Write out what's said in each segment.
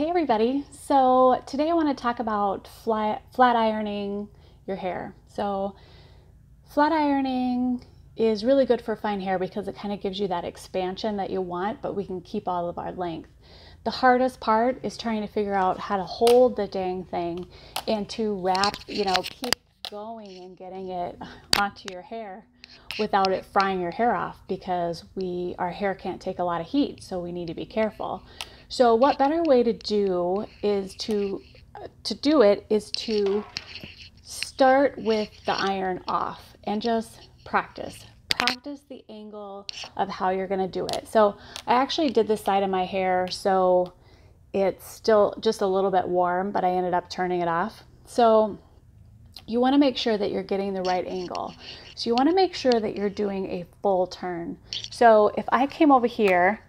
Hey everybody, so today I want to talk about flat, flat ironing your hair. So flat ironing is really good for fine hair because it kind of gives you that expansion that you want, but we can keep all of our length. The hardest part is trying to figure out how to hold the dang thing and to wrap, you know, keep going and getting it onto your hair without it frying your hair off because we our hair can't take a lot of heat, so we need to be careful. So what better way to do is to to do it is to start with the iron off and just practice. Practice the angle of how you're going to do it. So I actually did this side of my hair so it's still just a little bit warm, but I ended up turning it off. So you want to make sure that you're getting the right angle. So you want to make sure that you're doing a full turn. So if I came over here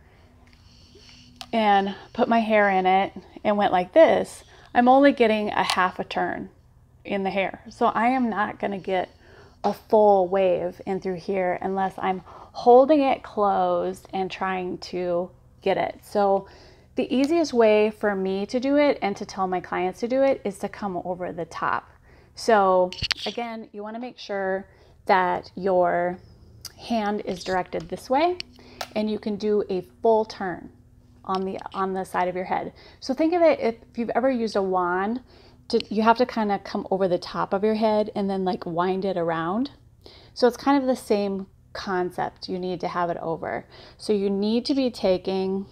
and put my hair in it and went like this, I'm only getting a half a turn in the hair. So I am not going to get a full wave in through here unless I'm holding it closed and trying to get it. So the easiest way for me to do it and to tell my clients to do it is to come over the top. So again, you want to make sure that your hand is directed this way and you can do a full turn on the on the side of your head. So think of it if you've ever used a wand, to, you have to kind of come over the top of your head and then like wind it around. So it's kind of the same concept. You need to have it over. So you need to be taking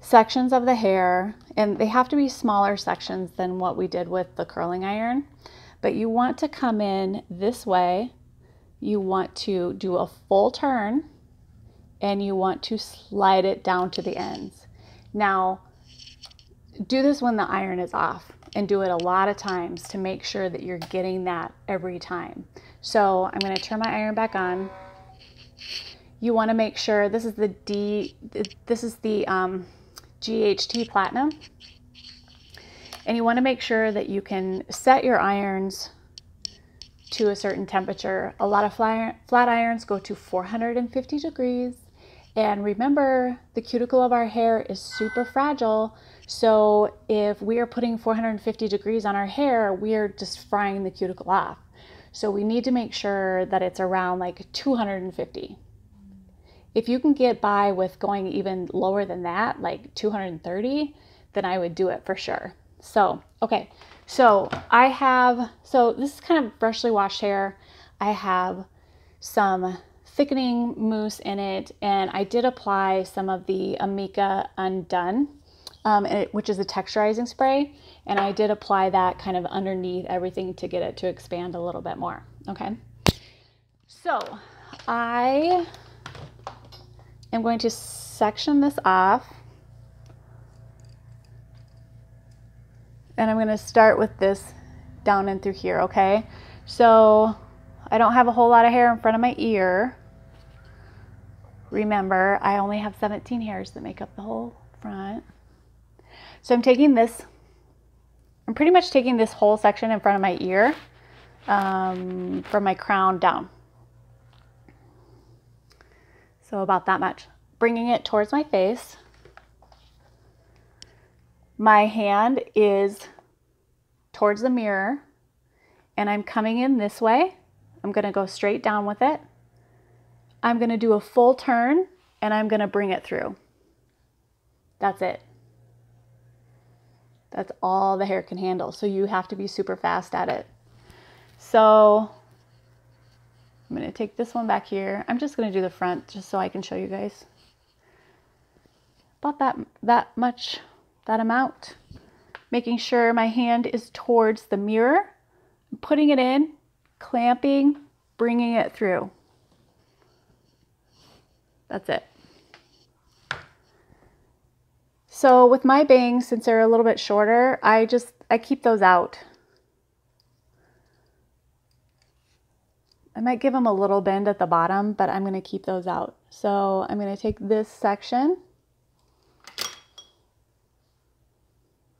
sections of the hair and they have to be smaller sections than what we did with the curling iron. But you want to come in this way. You want to do a full turn and you want to slide it down to the ends. Now, do this when the iron is off and do it a lot of times to make sure that you're getting that every time. So I'm going to turn my iron back on. You want to make sure this is the D, this is the um, GHD Platinum. And you want to make sure that you can set your irons to a certain temperature. A lot of flat irons go to 450 degrees and remember, the cuticle of our hair is super fragile. So if we are putting 450 degrees on our hair, we are just frying the cuticle off. So we need to make sure that it's around like 250. If you can get by with going even lower than that, like 230, then I would do it for sure. So, okay. So I have, so this is kind of freshly washed hair. I have some thickening mousse in it, and I did apply some of the Amika Undone, um, it, which is a texturizing spray, and I did apply that kind of underneath everything to get it to expand a little bit more. Okay, so I am going to section this off. And I'm going to start with this down and through here, okay? So I don't have a whole lot of hair in front of my ear. Remember, I only have 17 hairs that make up the whole front. So I'm taking this, I'm pretty much taking this whole section in front of my ear um, from my crown down. So about that much. Bringing it towards my face. My hand is towards the mirror and I'm coming in this way. I'm going to go straight down with it. I'm going to do a full turn and I'm going to bring it through. That's it. That's all the hair can handle. So you have to be super fast at it. So I'm going to take this one back here. I'm just going to do the front just so I can show you guys. About that, that much, that amount. Making sure my hand is towards the mirror. Putting it in, clamping, bringing it through. That's it. So with my bangs, since they're a little bit shorter, I just, I keep those out. I might give them a little bend at the bottom, but I'm going to keep those out. So I'm going to take this section.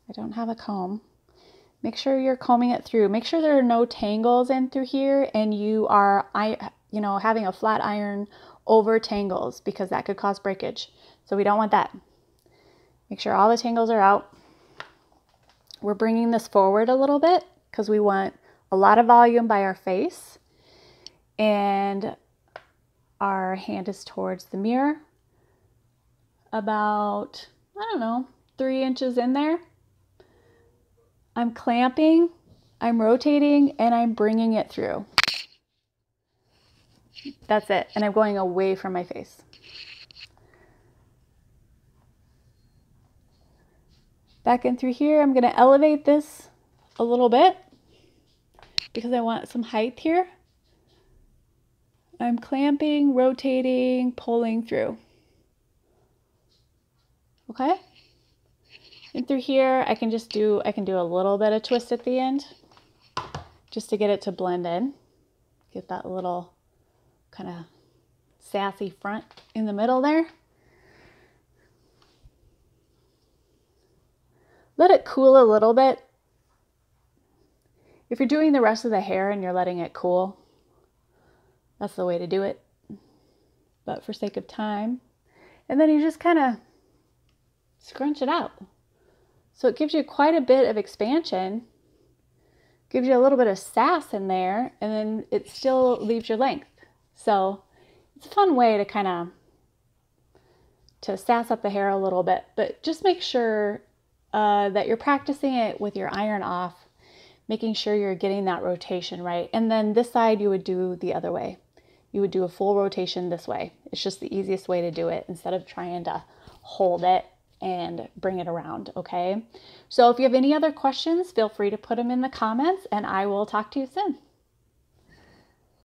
I don't have a comb. Make sure you're combing it through. Make sure there are no tangles in through here and you are, I, you know, having a flat iron over tangles because that could cause breakage. So we don't want that. Make sure all the tangles are out. We're bringing this forward a little bit because we want a lot of volume by our face. And our hand is towards the mirror. About, I don't know, three inches in there. I'm clamping, I'm rotating, and I'm bringing it through. That's it. And I'm going away from my face. Back in through here, I'm going to elevate this a little bit because I want some height here. I'm clamping, rotating, pulling through. Okay? And through here, I can just do, I can do a little bit of twist at the end just to get it to blend in. Get that little kind of sassy front in the middle there. Let it cool a little bit. If you're doing the rest of the hair and you're letting it cool, that's the way to do it. But for sake of time, and then you just kind of scrunch it out. So it gives you quite a bit of expansion, gives you a little bit of sass in there, and then it still leaves your length. So it's a fun way to kind of to sass up the hair a little bit, but just make sure uh, that you're practicing it with your iron off, making sure you're getting that rotation right. And then this side you would do the other way. You would do a full rotation this way. It's just the easiest way to do it instead of trying to hold it and bring it around, okay? So if you have any other questions, feel free to put them in the comments and I will talk to you soon.